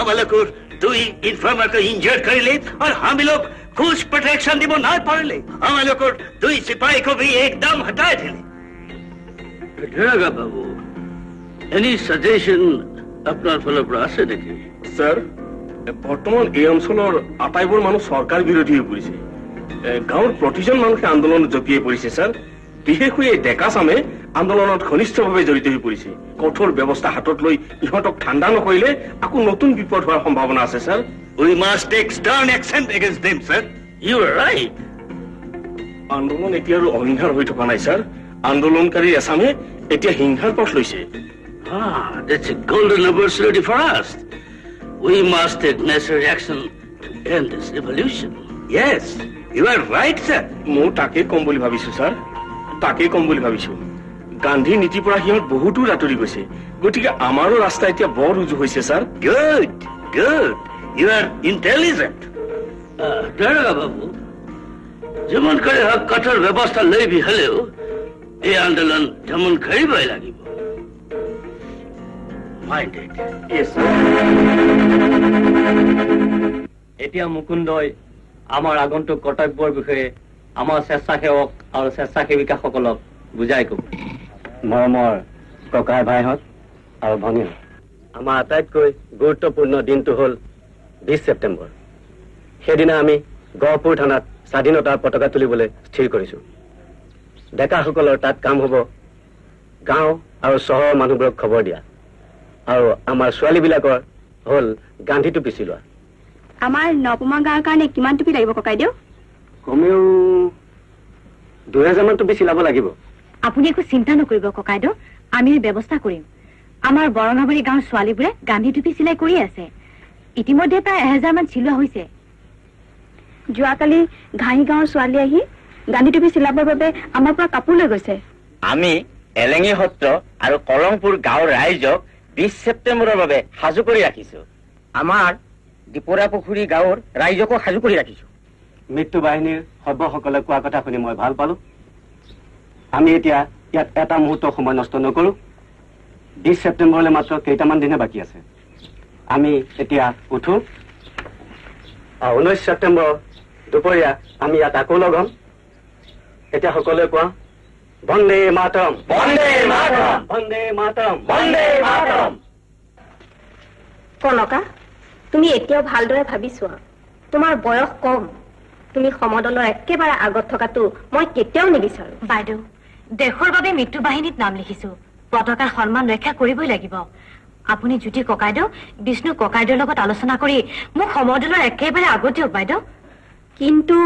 আমালোকৰ দুই ইনফৰ্মাৰক ইনজিয়াৰ কৰিলে আৰু আমি লোক ঘুষ প্ৰটেকশ্যন দিব নাই পাৰিলে আমালোকৰ দুই চিপাহীকো ভি একদম হটাই দিলে বাবু এনি চাজেশ্যন আপোনাৰ ফালৰ পৰা আছে নেকি? ছাৰ বৰ্তমান এই অঞ্চলৰ আটাইবোৰ মানুহ চৰকাৰ বিৰোধী হৈ পৰিছে এ, গাঁৱৰ প্ৰতিজন মানুহে আন্দোলনত জঁপিয়াই পৰিছে ছাৰ বিশেষকৈ এই ডেকা চামে আন্দোলনত ঘনিষ্ঠভাৱে জড়িত হৈ পৰিছে। কঠোৰ ব্যৱস্থা হাতত লৈ ইহঁতক ঠাণ্ডা নকৰিলে আকৌ নতুন বিপদ হোৱাৰ সম্ভাৱনা আছে sir we must take stern action against them sir you are right আন্দোলন এতিয়া আৰু অহিংসাৰ হৈ থকা নাই ছাৰ আন্দোলনকাৰী এচামে এতিয়া হিংসাৰ পথ লৈছে। Ah, that's a golden opportunity for us. We must take necessary action to end this revolution. Yes, you are right, sir. মই তাকেই কম বুলি ভাবিছো ছাৰ তাকেই কম বুলি ভাবিছো গান্ধীৰ নীতিৰ পৰা সিহঁত বহুতো আঁতৰি গৈছে গতিকে আমাৰো ৰাস্তা এতিয়া বৰ উজু হৈছে sir Good, good. You are intelligent. Uh, দাৰোগা বাবু যেমন করে হোক কঠোর ব্যবস্থা লইবি হলেও এই আন্দোলন যেমন করিবই লাগিব এতিয়া মুকুন্দই আমাৰ আগন্তুক কৰ্তব্যৰ বিষয়ে আমাৰ স্বেচ্ছাসেৱক আৰু স্বেচ্ছাসেৱিকাসকলক বুজাই ক'ব মৰমৰ ককাই ভাইহঁত আৰু ভনীহঁত আমাৰ আটাইতকৈ গুৰুত্বপূৰ্ণ দিনটো হ'ল বিছ ছেপ্টেম্বৰ। সেইদিনা আমি গহপুৰ থানাত স্বাধীনতাৰ পতাকা তুলিবলৈ স্থিৰ কৰিছোঁ। ডেকাসকলৰ তাত কাম হ'ব গাঁও আৰু চহৰৰ মানুহবোৰক খবৰ দিয়া। আৰু আমাৰ ছোৱালীবিলাকৰ হ'ল গান্ধী টুপি চিলোৱা। আমাৰ নপমা গাঁৱৰ কাৰণে কিমান টুপি লাগিব ককাইদেউ কমেও দুহেজাৰমান টুপি চিলাব লাগিব। আপুনি একো চিন্তা নকৰিব ককাইদেউ আমি ব্যৱস্থা কৰিম। আমাৰ বৰঙাবাৰী গাঁৱৰ ছোৱালীবোৰে গান্ধী টুপি চিলাই কৰিয়ে আছে। ইতিমধ্যে প্ৰায় এহেজাৰ মান চিলোৱা হৈছে। যোৱাকালি ঘাঁহি গাঁৱৰ ছোৱালী আহি গান্ধী টুপি চিলাবৰ বাবে আমাৰ পৰা কাপোৰ লৈ গৈছে। আমি এলেঙি সত্ৰ আৰু কলংপুৰ গাঁৱৰ ৰাইজক বিশ ছেপ্টেম্বৰৰ বাবে সাজু কৰি ৰাখিছো। আমাৰ দীপৰা পুখুৰী গাঁৱৰ ৰাইজকো সাজু কৰি ৰাখিছো। মৃত্যু বাহিনীৰ সভ্যসকলে কোৱা কথা শুনি মই ভাল পালো। আমি এতিয়া ইয়াত এটা মুহূৰ্ত সময় নষ্ট নকৰো। বিশ ছেপ্টেম্বৰলৈ মাত্ৰ কেইটামান দিনহে বাকী আছে। আমি এতিয়া উঠো। ঊনৈশ ছেপ্টেম্বৰ দুপৰীয়া আমি ইয়াত আকৌ লগ হ'ম। এতিয়া সকলোৱে কোৱা। বন্দে মাতৰম বন্দে মাতৰম বন্দে মাতৰম বন্দে মাতৰম কনকা তুমি এতিয়াও ভালদৰে ভাবি চোৱা তোমাৰ বয়স কম। তুমি সমদলৰ একেবাৰে আগত থকাটো মই কেতিয়াও নিবিচাৰো। বাইদেউ দেশৰ বাবে মৃত্যু বাহিনীত নাম লিখিছো। পতাকাৰ সন্মান ৰক্ষা কৰিবই লাগিব। আপুনি জ্যোতি ককাইদেউ বিষ্ণু ককাইদেউৰ লগত আলোচনা কৰি মোক সমদলৰ একেবাৰে আগত দিয়ক বাইদেউ। কিন্তু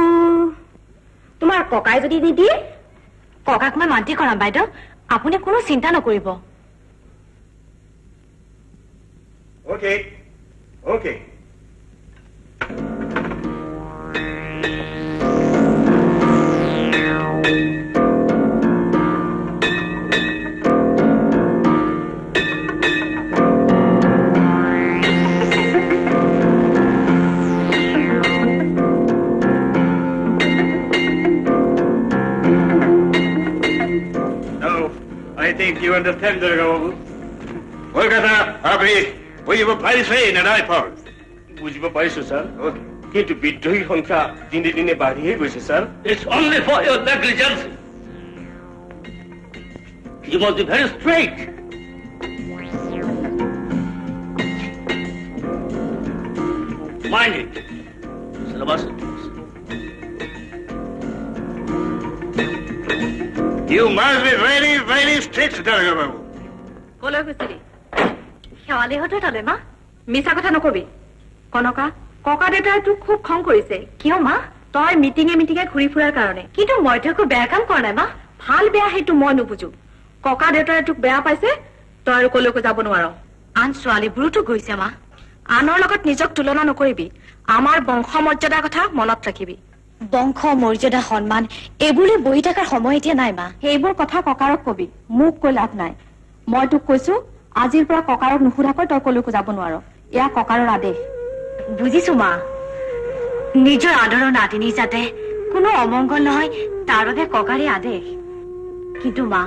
তোমাৰ ককাই যদি নিদিয়ে ককাক মই মান্তি কৰাম বাইদেউ আপুনি কোনো চিন্তা নকৰিব okay okay. Now, think you understand, Dargababu. কলকাতা আপনি বুঝিব পাৰিছে নে নাই পাৰ বুজিব পাৰিছো ছাৰ কিন্তু বিদ্ৰোহীৰ সংখ্যা দিনে দিনে বাঢ়িহে গৈছে sir It's only for your negligence. You must be very straight. Mind it. Syllabus. খুব খং কৰিছে কিয় মিটিঙে কিন্তু মইতো একো বেয়া কাম কৰা নাই মা ভাল বেয়া সেইটো মই নুবুজো ককা দেউতাই তোক বেয়া পাইছে তই আৰু কলৈকো যাব নোৱাৰ আন ছোৱালীবোৰোতো গৈছে মা আনৰ লগত নিজক তুলনা নকৰিবি আমাৰ বংশ মৰ্যাদাৰ কথা মনত ৰাখিবি বংশ মৰ্যাদা সন্মান এইবোৰলৈ বহি থকাৰ সময় এতিয়া নাই মা। সেইবোৰ কথা ককাৰক কবি মোক কৈ লাভ নাই। মই তোক কৈছো আজিৰ পৰা ককাৰক নুসুধাকৈ তই কলৈকো যাব নোৱাৰ। এয়া ককাৰৰ আদেশ। বুজিছো মা। নিজৰ আদৰৰ নাতিনী যাতে কোনো অমংগল নহয় তাৰ বাবে ককাৰে আদেশ। কিন্তু মা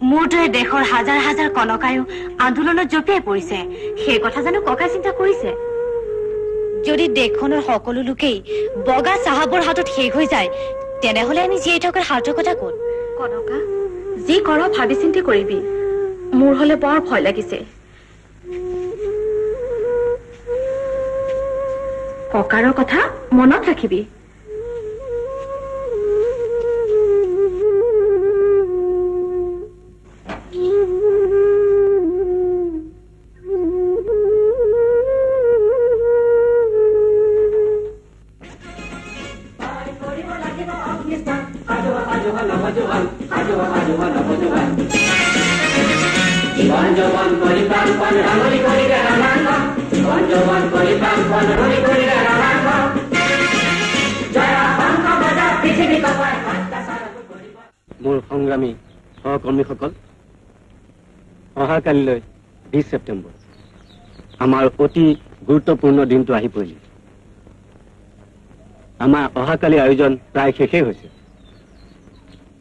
মোৰ দৰে দেশৰ হাজাৰ হাজাৰ কনকায়ো আন্দোলনত জঁপিয়াই পৰিছে। সেই কথা জানো ককাই চিন্তা কৰিছে? যদি দেশখনৰ সকলো লোকেই বগা চাহাবৰ হাতত শেষ হৈ যায় তেনেহলে আমি জীয়াই থকাৰ সাৰ্থকতা কত? কনকা যি কৰ ভাবি চিন্তি কৰিবি মোৰ হলে বৰ ভয় লাগিছে। ককাৰৰ কথা মনত ৰাখিবি। মোৰ সংগ্ৰামী সহকৰ্মীসকল অহাকালিলৈ বিশ ছেপ্টেম্বৰ। আমাৰ অতি গুৰুত্বপূৰ্ণ দিনটো আহি পৰিল। আমাৰ অহাকালি আয়োজন প্ৰায় শেষেই হৈছে।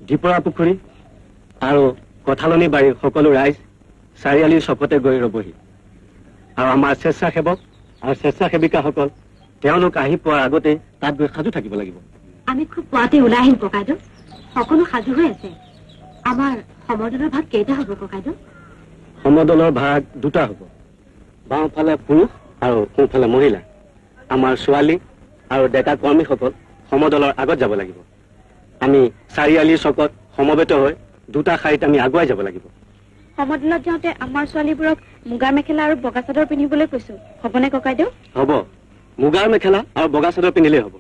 দ্বীপৰা পুখুৰী আৰু কঠালনী বাৰীৰ সকলো ৰাইজ চাৰিআলিৰ চকতে গৈ ৰবহি। আৰু আমাৰ স্বেচ্ছাসেৱক আৰু স্বেচ্ছাসেৱিকাসকল তেওঁলোক আহি পোৱাৰ আগতেই তাত গৈ সাজু থাকিব লাগিব। আমি খুব পুৱাতে ওলাই আহিম ককাইদেউ। সকলো সাজু হৈ আছে। আমাৰ সমদলৰ ভাগ কেইটা হ'ব ককাইদেউ? সমদলৰ ভাগ দুটা হ'ব। বাওঁফালে পুৰুষ আৰু সোঁফালে মহিলা। আমাৰ ছোৱালী আৰু ডেকা কৰ্মীসকল সমদলৰ আগত যাব লাগিব। আমি চাৰিআলিৰ চকত সমবেত হৈ দুটা শাৰীত আমি আগুৱাই যাব লাগিব। সমদলত যাওঁতে আমাৰ ছোৱালীবোৰক মুগাৰ মেখেলা আৰু বগা চাদৰ পিন্ধিবলৈ কৈছো। হ'বনে ককাইদেউ হ'ব। মুগাৰ মেখেলা আৰু বগা চাদৰ পিন্ধিলেই হ'ব।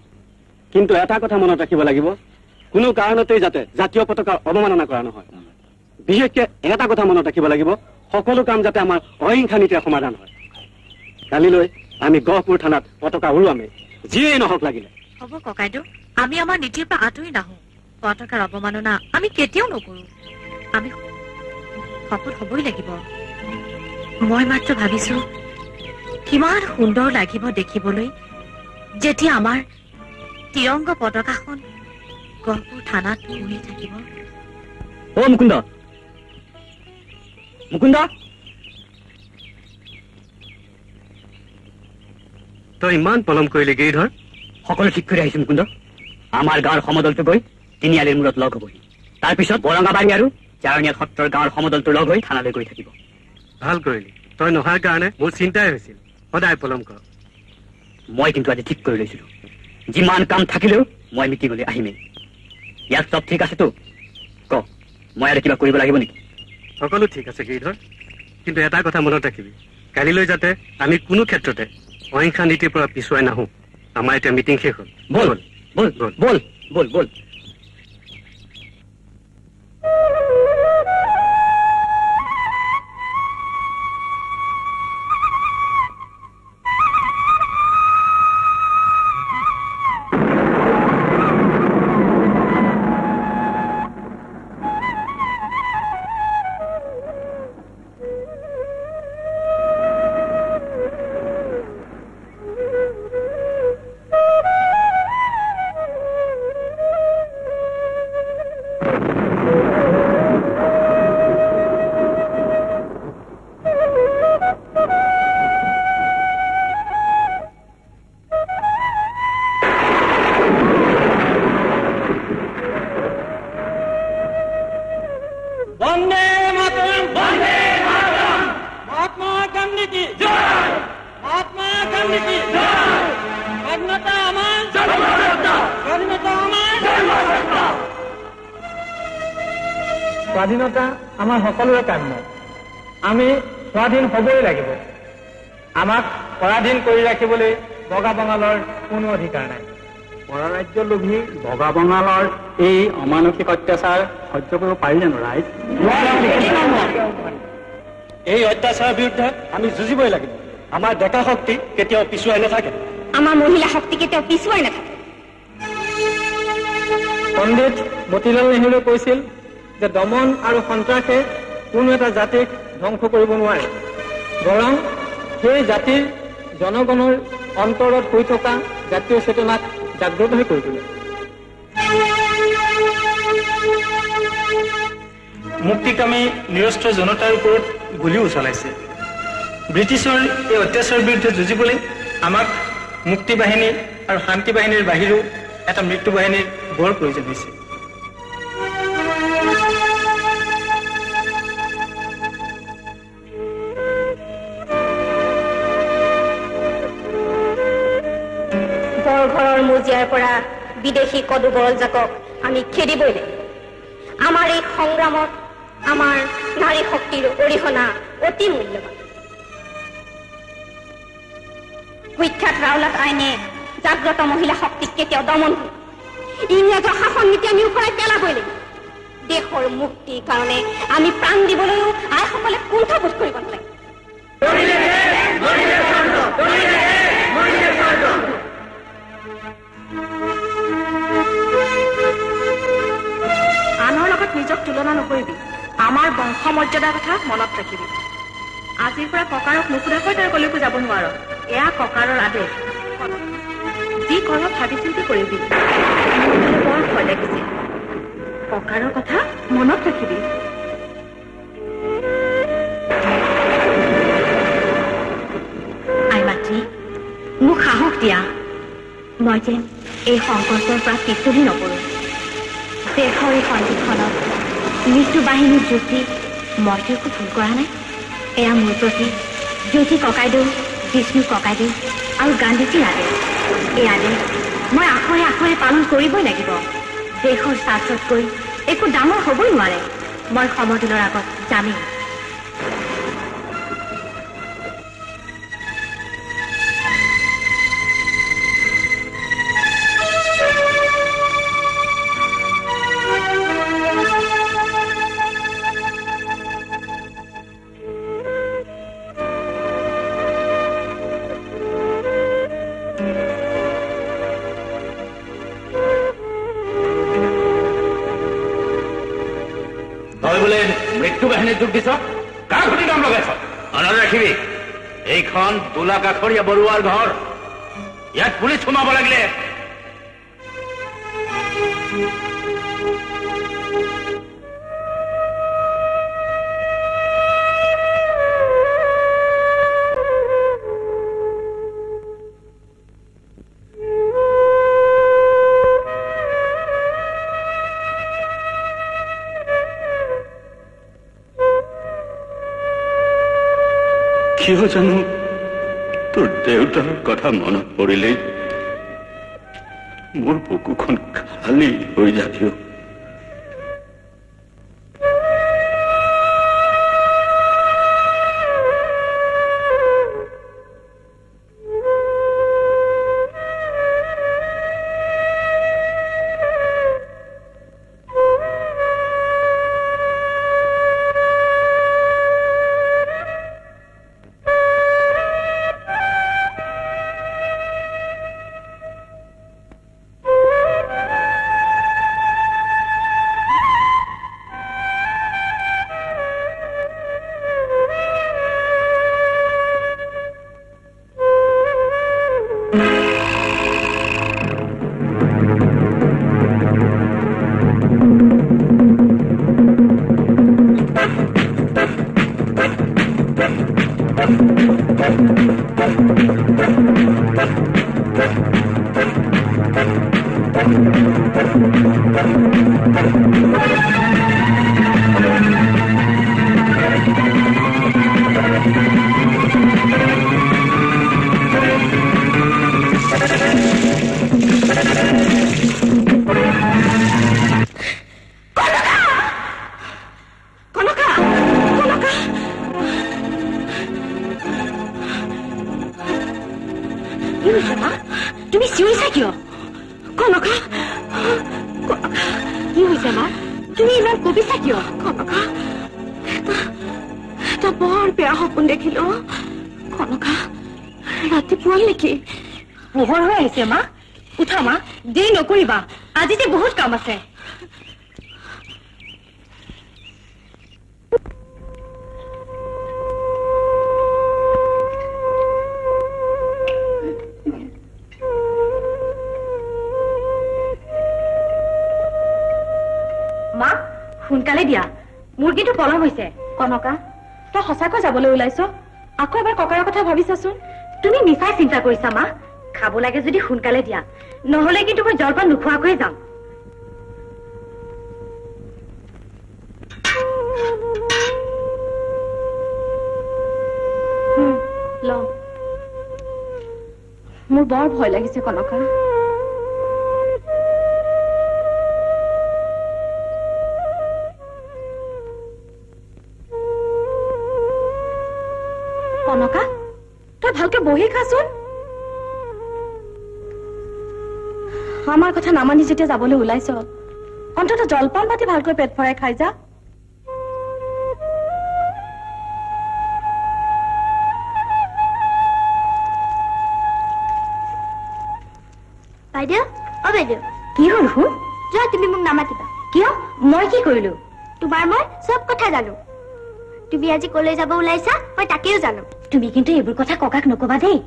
কিন্তু এটা কথা মনত ৰাখিব লাগিব। কোনো কাৰণতেই যাতে জাতীয় পতাকাৰ অৱমাননা কৰা নহয়। বিশেষকে এটা কথা মনত ৰাখিব লাগিব। সকলো কাম যাতে আমাৰ অহিংসা নীতিৰে সমাধান হয়। কালিলৈ আমি গহপুৰ থানাত পতাকা উৰুৱামেই। যিয়েই নহওক লাগিলে। হ'ব ককাইদেউ আমি আমাৰ নীতিৰ পৰা আঁতৰি নাহো। পতাকাৰ অৱমাননা আমি কেতিয়াও নকৰো। আমি শপত হবই লাগিব। মই মাত্ৰ ভাবিছো কিমান সুন্দৰ লাগিব দেখিবলৈ যেতিয়া আমাৰ তিৰংগ পতাকাখন গহপুৰ থানাত উৰি থাকিব। অ মুকুন্দ। মুকুন্দ? তই ইমান পলম কৰিলি গিৰিধৰ। সকলো ঠিক কৰি আহিছো মুকুন্দ। আমাৰ গাঁৱৰ সমদলটো গৈ তিনিআলিৰ মূৰত লগ হবহি। তাৰপিছত বৰঙাবাৰী আৰু চাৰণীয়া সত্ৰৰ গাঁৱৰ সমদলটো লগ হৈ থানালৈ গৈ থাকিব। ভাল কৰিলি। তই নহাৰ কাৰণে মোৰ চিন্তাই হৈছিল। সদায় পলম কৰ। মই কিন্তু আজি ঠিক কৰি লৈছিলো। যিমান কাম থাকিলেও মই মিটিঙলৈ আহিমেই। ইয়াত চব ঠিক আছেতো? ক মই আৰু কিবা কৰিব লাগিব নেকি? সকলো ঠিক আছে গিৰিধৰ। কিন্তু এটা কথা মনত ৰাখিবি। কালিলৈ যাতে আমি কোনো ক্ষেত্ৰতে অহিংসা নীতিৰ পৰা পিছুৱাই নাহো। আমাৰ এতিয়া মিটিং শেষ হ'ল। বল বল বল। বল বল বল। ৰাখিবলৈ বগা বঙালৰ কোনো অধিকাৰ নাই। পৰৰাজ্য লোভী বগা বঙালৰ এই অমানসিক অত্যাচাৰ সহ্য কৰিব পাৰি জানো ৰাইজ? এই অত্যাচাৰৰ বিৰুদ্ধে আমি যুঁজিবই লাগিব। আমাৰ ডেকা শক্তি কেতিয়াও পিছুৱাই নাথাকে। আমাৰ মহিলা শক্তি কেতিয়াও পিছুৱাই নাথাকে। পণ্ডিত মতিলাল নেহৰুৱে কৈছিল যে দমন আৰু সন্ত্ৰাসে কোনো এটা জাতিক ধ্বংস কৰিব নোৱাৰে। বৰং সেই জাতিৰ জনগণৰ অন্তৰত হৈ থকা জাতীয় চেতনাক জাগ্ৰত হৈ কৰি তোলে। মুক্তিকামী নিৰস্ত্ৰ জনতাৰ ওপৰত গুলীও চলাইছে। ব্ৰিটিছৰ এই অত্যাচাৰৰ বিৰুদ্ধে যুঁজিবলৈ আমাক মুক্তি বাহিনী আৰু শান্তি বাহিনীৰ বাহিৰেও এটা মৃত্যু বাহিনীৰ বৰ প্ৰয়োজন হৈছে। জীয়াৰ পৰা বিদেশী কদুবল জাকক আমি খেদিবই লাগিব। আমাৰ এই সংগ্ৰামত আমাৰ নাৰী শক্তিৰ অৰিহণা অতি মূল্যৱান। কুখ্যাত ৰাওলাট আইনে জাগ্ৰত মহিলা শক্তিক কেতিয়াও দমন ইংৰাজৰ শাসন নীতি আমি উফৰাই পেলাবই লাগিব। দেশৰ মুক্তিৰ কাৰণে আমি প্ৰাণ দিবলৈও আইসকলে কুণ্ঠবোধ কৰিব নালাগে। নিজক তুলনা নকৰিবি। আমাৰ বংশ মৰ্যাদাৰ কথা মনত ৰাখিবি। আজিৰ পৰা ককাৰক নুসুধাকৈ তই কলৈকো যাব নোৱাৰ। এয়া ককাৰৰ আদেশ। যি কৰ ভাবি চিন্তি কৰিবি। বৰ ভয় লাগিছে। ককাৰৰ কথা মনত ৰাখিবি। মোক সাহস দিয়া। মই যেন এই সংকল্পৰ পৰা পিছলি নকৰো দেশৰ এই সন্ধিখনত মৃত্যু বাহিনীৰ যুক্তি মইতো একো ভুল কৰা নাই। এয়া মোৰ প্ৰতি জ্যোতি ককাইদেউ বিষ্ণু ককাইদেউ আৰু গান্ধীজীৰ আদেশ। এই আদেশ মই আখৰে আখৰে পালন কৰিবই লাগিব। দেশৰ স্বাৰ্থতকৈ একো ডাঙৰ হ'বই নোৱাৰে। মই সমদলৰ আগত যামেই যোগ দিছ? কাৰ ঘটি কাম লগাইছ? মনত ৰাখিবি এইখন দোলা কাষৰীয়া বৰুৱাৰ ঘৰ। ইয়াত পুলিচ সোমাব লাগিলে। কিয় জানো তোৰ দেউতাৰ কথা মনত পৰিলেই মোৰ বুকুখন খালী হৈ যায় মোৰ কিন্তু পলম হৈছে কনকা তই সঁচাকৈ যাবলৈ ওলাইছ? আকৌ এবাৰ ককাৰ কথা ভাবিছাচোন। তুমি মিছাই চিন্তা কৰিছা মা। খাব লাগে যদি সোনকালে দিয়া। নহলে কিন্তু মই জলপান নোখোৱাকৈয়ে যাম। মোৰ বৰ ভয় লাগিছে কনকা বহি খাচোন আমাৰ কথা নামানি যেতিয়া যাবলৈ ওলাইছ অন্তত জলপান পাতি ভালকৈ পেট ভৰাই খাই যা। বাইদেউ অ বাইদেউ। কি হ'ল যোৱা তুমি মোক নামাতিবা। কিয়? মই কি কৰিলো? তোমাৰ মই চব কথা জানো। তুমি আজি কলৈ যাব ওলাইছা মই তাকেও জানো। তুমি কিন্তু এইবোৰ কথা ককাক নকবা দেই।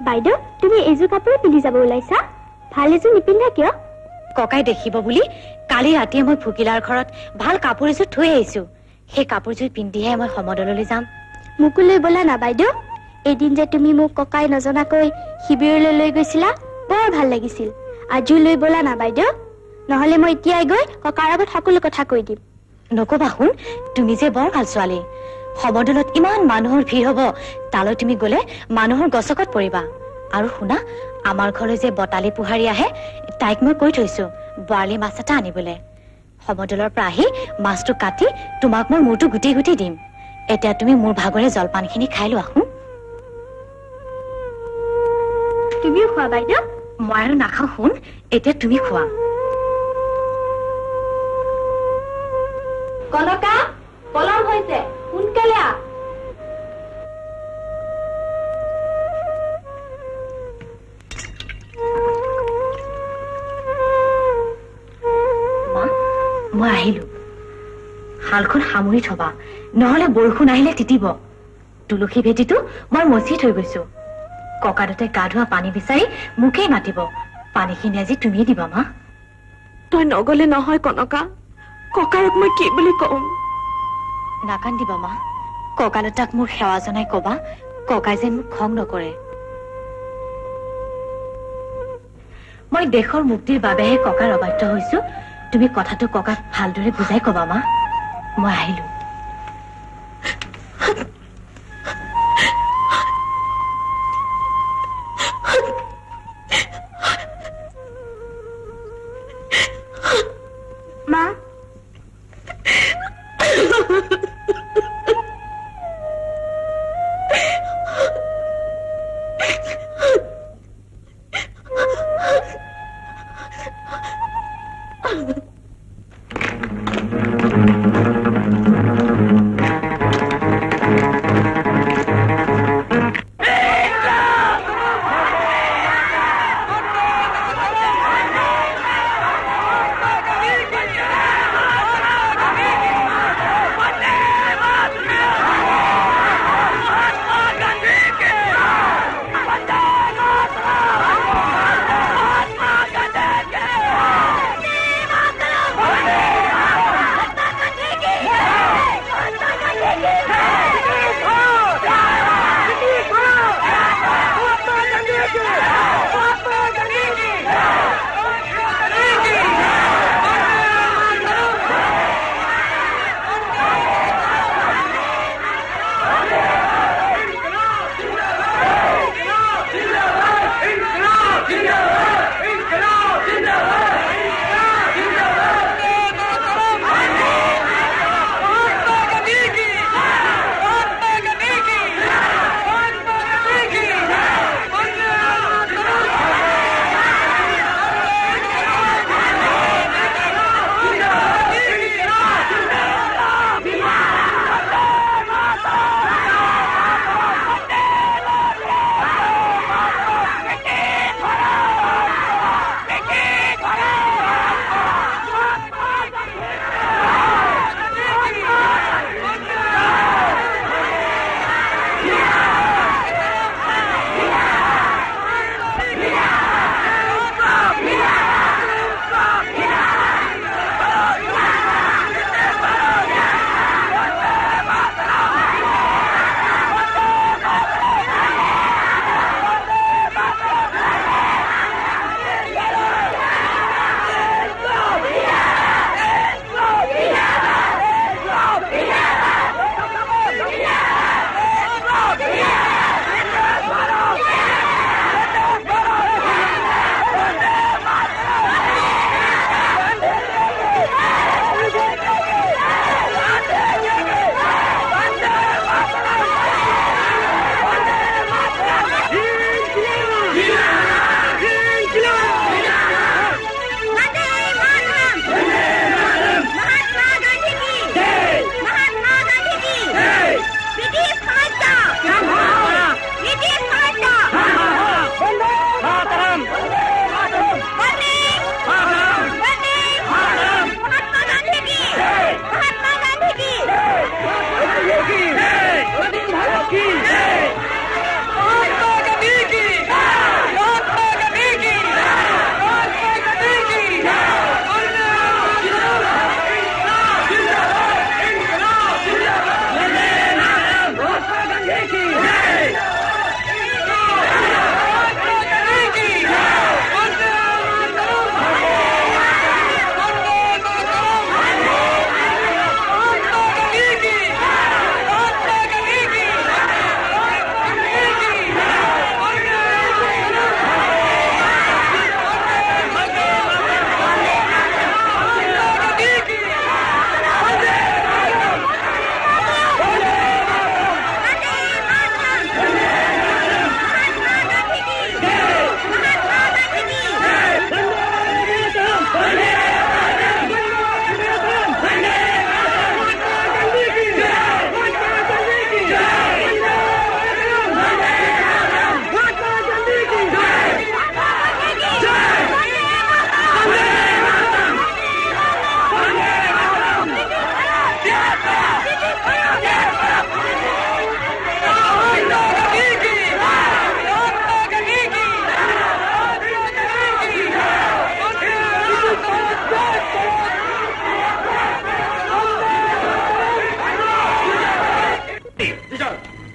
বাইদেউ তুমি এইযোৰ কাপোৰে পিন্ধি যাব ওলাইছা। ভাল এযোৰ নিপিন্ধা কিয়? ককাই দেখিব বুলি কালি ৰাতিয়ে মই ভুকিলাৰ ঘৰত ভাল কাপোৰ এযোৰ থৈ আহিছো। সেই কাপোৰযোৰ পিন্ধিহে মই সমদললৈ যাম। মোকো লৈ ব'লা না বাইদেউ। এদিন যে তুমি মোক ককাই নজনাকৈ শিবিৰলৈ লৈ গৈছিলা বৰ ভাল লাগিছিল। আজিও লৈ ব'লা না বাইদেউ। নহলে মই এতিয়াই গৈ ককাৰ আগত সকলো কথা কৈ দিম। নকবা শুন তুমি যে বৰ ভাল ছোৱালী। সমদলত ইমান মানুহৰ ভিৰ হব তালৈ তুমি গলে মানুহৰ গছকত পৰিবা। আৰু শুনা আমাৰ ঘৰলৈ যে বটালি পোহাৰী আহে তাইক মই কৈ থৈছো বৰালি মাছ এটা আনিবলৈ। সমদলৰ পৰা আহি মাছটো কাটি তোমাক মই মূৰটো গুটি গুটি দিম। এতিয়া তুমি মোৰ ভাগৰে জলপানখিনি খাই লোৱা শুন তুমিও খোৱা বাইদেউ। মই আৰু নাখাওঁ শুন। এতিয়া তুমি খোৱা। কনকা মা মই আহিলো। শালখন সামৰি থবা নহলে বৰষুণ আহিলে তিতিব। তুলসী ভেটিটো মই মচি থৈ গৈছো। ককাদতে গা ধোৱা পানী বিচাৰি মোকেই মাতিব। পানীখিনি আজি তুমিয়ে দিবা মা। তই নগলে নহয় কনকা। ককাৰক মই কি বুলি কম? নাকান্দিবা মা। ককালতাক মোৰ সেৱা জনাই কবা ককাই যেন মোক খং নকৰে। মই দেশৰ মুক্তিৰ বাবেহে ককাৰ অবাধ্য হৈছো। তুমি কথাটো ককাক ভালদৰে বুজাই কবা মা। মই আহিলো।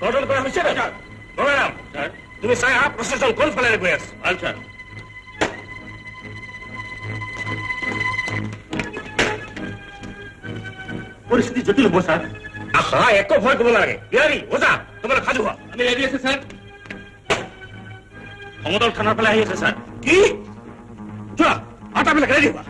গঠন কৰা হৈছে বগাৰাম তুমি চাই আহা প্ৰশাসন কোনফালে গৈ আছে? আচ্ছা পৰিস্থিতি জটিল হ'ব ছাৰ আহা একো ভয় কৰিব নালাগে বিহাৰী ওজা তোমালোক সাজু হোৱা আমি ৰেডি আছে ছাৰ সমতল থানাৰ ফালে আহি আছে ছাৰ কি? যোৱা আটাবিলাক ৰেডি হোৱা যাই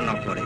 no, no,